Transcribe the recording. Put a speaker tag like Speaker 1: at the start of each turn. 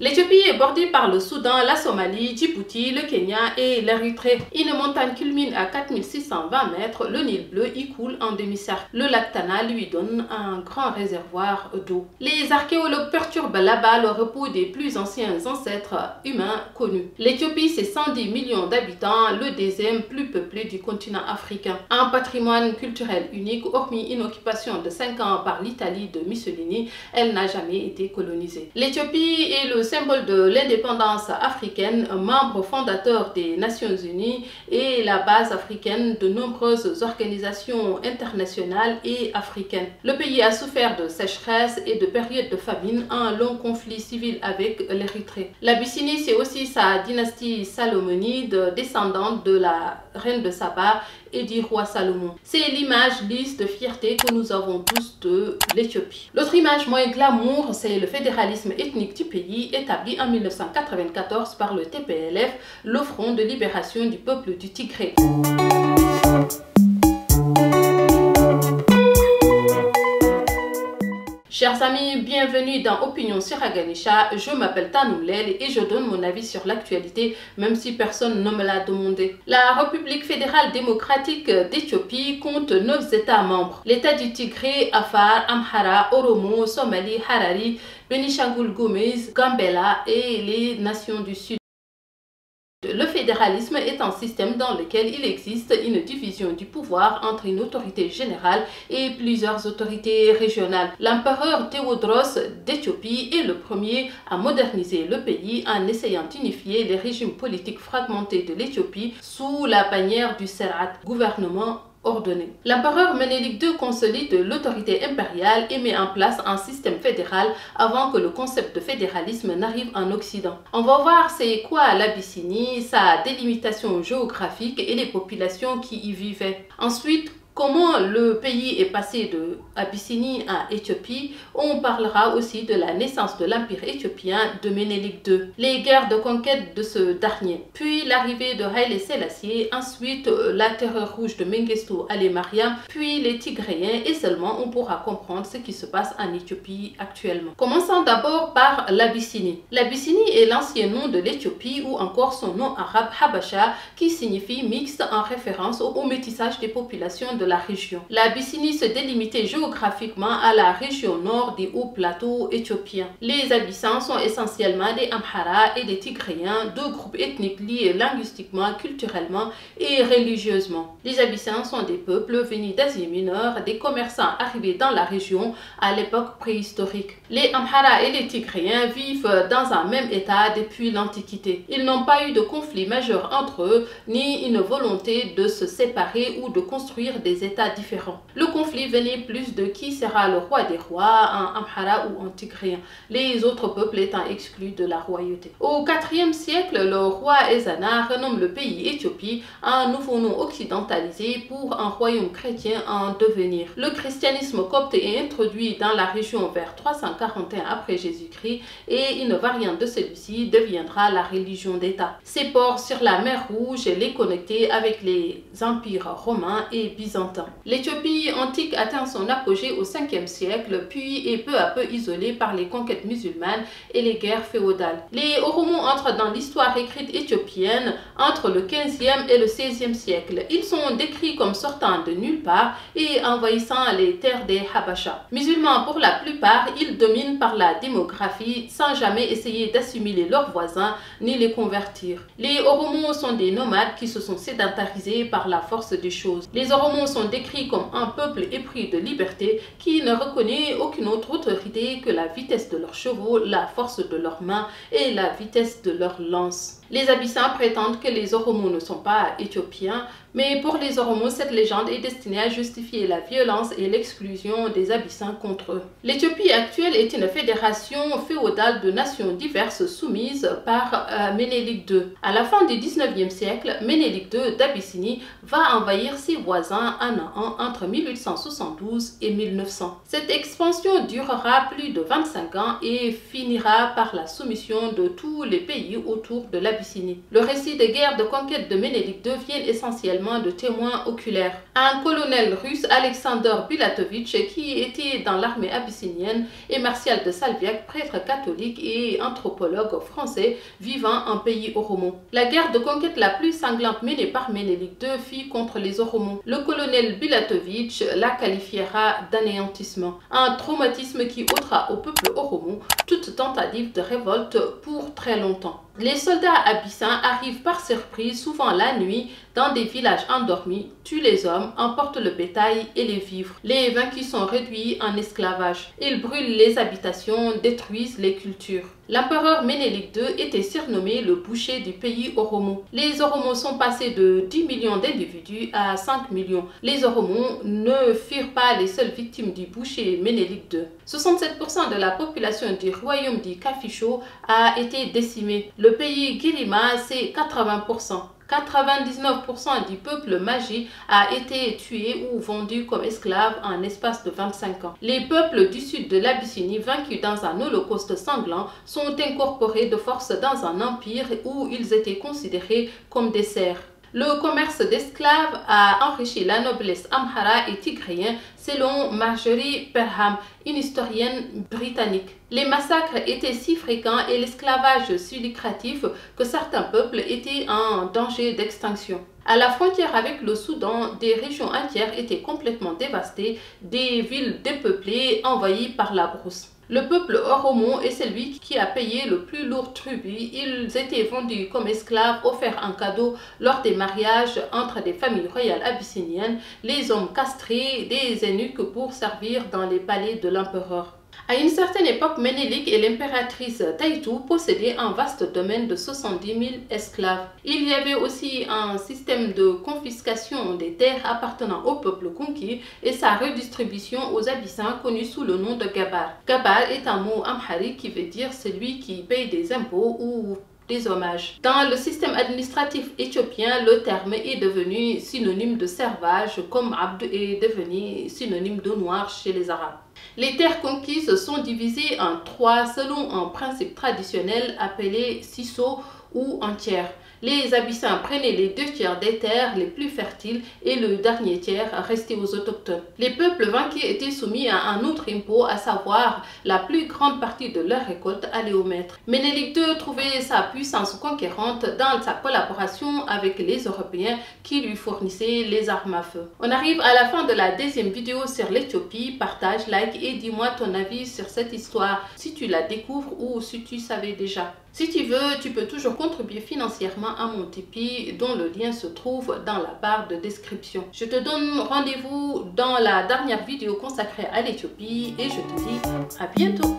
Speaker 1: L'Éthiopie est bordée par le Soudan, la Somalie, Djibouti, le Kenya et l'Érythrée. Une montagne culmine à 4620 mètres, le Nil bleu y coule en demi-cercle. Le lac Tana lui donne un grand réservoir d'eau. Les archéologues perturbent là-bas le repos des plus anciens ancêtres humains connus. L'Éthiopie, c'est 110 millions d'habitants, le deuxième plus peuplé du continent africain. Un patrimoine culturel unique, hormis une occupation de 5 ans par l'Italie de Mussolini, elle n'a jamais été colonisée. L'Éthiopie est le symbole de l'indépendance africaine, membre fondateur des Nations Unies et la base africaine de nombreuses organisations internationales et africaines. Le pays a souffert de sécheresse et de périodes de famine, un long conflit civil avec l'Érythrée. L'Abyssinie, c'est aussi sa dynastie salomonide, descendante de la reine de Saba et du roi Salomon. C'est l'image lisse de fierté que nous avons tous de l'Éthiopie. L'autre image moins glamour, c'est le fédéralisme ethnique du pays établi en 1994 par le TPLF, le Front de libération du peuple du Tigré. Chers amis, bienvenue dans Opinion sur Aganisha. Je m'appelle Tanoulel et je donne mon avis sur l'actualité, même si personne ne me l'a demandé. La République fédérale démocratique d'Éthiopie compte 9 États membres. L'État du Tigré, Afar, Amhara, Oromo, Somalie, Harari, Benishangul Gomez, Gambela et les nations du Sud. Le fédéralisme est un système dans lequel il existe une division du pouvoir entre une autorité générale et plusieurs autorités régionales. L'empereur Théodros d'Éthiopie est le premier à moderniser le pays en essayant d'unifier les régimes politiques fragmentés de l'Éthiopie sous la bannière du Serat, gouvernement L'empereur Ménélique II consolide l'autorité impériale et met en place un système fédéral avant que le concept de fédéralisme n'arrive en Occident. On va voir c'est quoi l'Abyssinie, sa délimitation géographique et les populations qui y vivaient. Ensuite, Comment le pays est passé de Abyssinie à Éthiopie, on parlera aussi de la naissance de l'empire éthiopien de Ménélique II, les guerres de conquête de ce dernier, puis l'arrivée de Haile Selassie, ensuite euh, la terreur rouge de Mengistu Ali Mariam, puis les Tigréens et seulement on pourra comprendre ce qui se passe en Éthiopie actuellement. Commençons d'abord par l'Abyssinie. L'Abyssinie est l'ancien nom de l'Éthiopie ou encore son nom arabe Habasha qui signifie mixte en référence au, métissage des populations de la région. L'Abyssinie se délimitait géographiquement à la région nord des hauts plateaux éthiopiens. Les Abyssins sont essentiellement des Amhara et des Tigréens, deux groupes ethniques liés linguistiquement, culturellement et religieusement. Les Abyssins sont des peuples venus d'Asie mineure, des commerçants arrivés dans la région à l'époque préhistorique. Les Amhara et les Tigréens vivent dans un même état depuis l'Antiquité. Ils n'ont pas eu de conflit majeur entre eux, ni une volonté de se séparer ou de construire des États différents. Le conflit venait plus de qui sera le roi des rois, en Amhara ou en Tigréen, les autres peuples étant exclus de la royauté. Au IVe siècle, le roi Ezana renomme le pays Éthiopie un nouveau nom occidentalisé pour un royaume chrétien en devenir. Le christianisme copte est introduit dans la région vers 341 après Jésus-Christ et une variante de celui-ci deviendra la religion d'État. Ces ports sur la mer Rouge les connecter avec les empires romains et byzantins L'Éthiopie antique atteint son apogée au 5e siècle, puis est peu à peu isolée par les conquêtes musulmanes et les guerres féodales. Les Oromo entrent dans l'histoire écrite éthiopienne entre le 15e et le 16e siècle. Ils sont décrits comme sortant de nulle part et envahissant les terres des Habasha. Musulmans pour la plupart, ils dominent par la démographie sans jamais essayer d'assimiler leurs voisins ni les convertir. Les Oromo sont des nomades qui se sont sédentarisés par la force des choses. Les Oromo sont décrits comme un peuple épris de liberté qui ne reconnaît aucune autre autorité que la vitesse de leurs chevaux, la force de leurs mains et la vitesse de leurs lances. Les Abyssins prétendent que les Oromos ne sont pas éthiopiens, mais pour les Oromos, cette légende est destinée à justifier la violence et l'exclusion des Abyssins contre eux. L'Éthiopie actuelle est une fédération féodale de nations diverses soumises par euh, Ménélique II. À la fin du 19e siècle, Ménélique II d'Abyssinie va envahir ses voisins un un entre 1872 et 1900. Cette expansion durera plus de 25 ans et finira par la soumission de tous les pays autour de l'Abyssinie Le récit des guerres de conquête de Ménélique II vient essentiellement de témoins oculaires. Un colonel russe, Alexander Bilatovitch, qui était dans l'armée abyssinienne, et Martial de Salviac, prêtre catholique et anthropologue français vivant en pays Oromo. La guerre de conquête la plus sanglante menée par Ménélique II fit contre les Oromos. Le colonel Bilatovitch la qualifiera d'anéantissement, un traumatisme qui ôtera au peuple Oromo toute tentative de révolte pour très longtemps. Les soldats abyssins arrivent par surprise, souvent la nuit, dans des villages endormis, tuent les hommes, emportent le bétail et les vivres. Les vaincus sont réduits en esclavage. Ils brûlent les habitations, détruisent les cultures. L'empereur Ménélique II était surnommé le boucher du pays Oromo. Les Oromos sont passés de 10 millions d'individus à 5 millions. Les Oromos ne furent pas les seules victimes du boucher Ménélique II. 67% de la population du royaume du Kaficho a été décimée. Le pays Girima, c'est 80%. 99% du peuple magi a été tué ou vendu comme esclave en espace de 25 ans. Les peuples du sud de l'Abyssinie, vaincus dans un holocauste sanglant, sont incorporés de force dans un empire où ils étaient considérés comme des serfs. Le commerce d'esclaves a enrichi la noblesse amhara et tigrien selon Marjorie Perham, une historienne britannique. Les massacres étaient si fréquents et l'esclavage si lucratif que certains peuples étaient en danger d'extinction. À la frontière avec le Soudan, des régions entières étaient complètement dévastées, des villes dépeuplées, envahies par la brousse. Le peuple Oromo est celui qui a payé le plus lourd tribut. Ils étaient vendus comme esclaves, offerts en cadeau lors des mariages entre des familles royales abyssiniennes, les hommes castrés, des eunuques pour servir dans les palais de l'empereur. À une certaine époque, Ménélique et l'impératrice Taïtou possédaient un vaste domaine de 70 000 esclaves. Il y avait aussi un système de confiscation des terres appartenant au peuple conquis et sa redistribution aux abyssins connu sous le nom de Gabar. Gabar est un mot amharique qui veut dire celui qui paye des impôts ou des hommages. Dans le système administratif éthiopien, le terme est devenu synonyme de servage comme Abd est devenu synonyme de noir chez les Arabes. Les terres conquises sont divisées en trois selon un principe traditionnel appelé siso ou entière. Les Abyssins prenaient les deux tiers des terres les plus fertiles et le dernier tiers restait aux autochtones. Les peuples vaincus étaient soumis à un autre impôt, à savoir la plus grande partie de leur récolte allait au maître. Ménélique II trouvait sa puissance conquérante dans sa collaboration avec les Européens qui lui fournissaient les armes à feu. On arrive à la fin de la deuxième vidéo sur l'Éthiopie. Partage, et dis-moi ton avis sur cette histoire si tu la découvres ou si tu savais déjà. Si tu veux, tu peux toujours contribuer financièrement à mon Tipeee dont le lien se trouve dans la barre de description. Je te donne rendez-vous dans la dernière vidéo consacrée à l'Éthiopie et je te dis à bientôt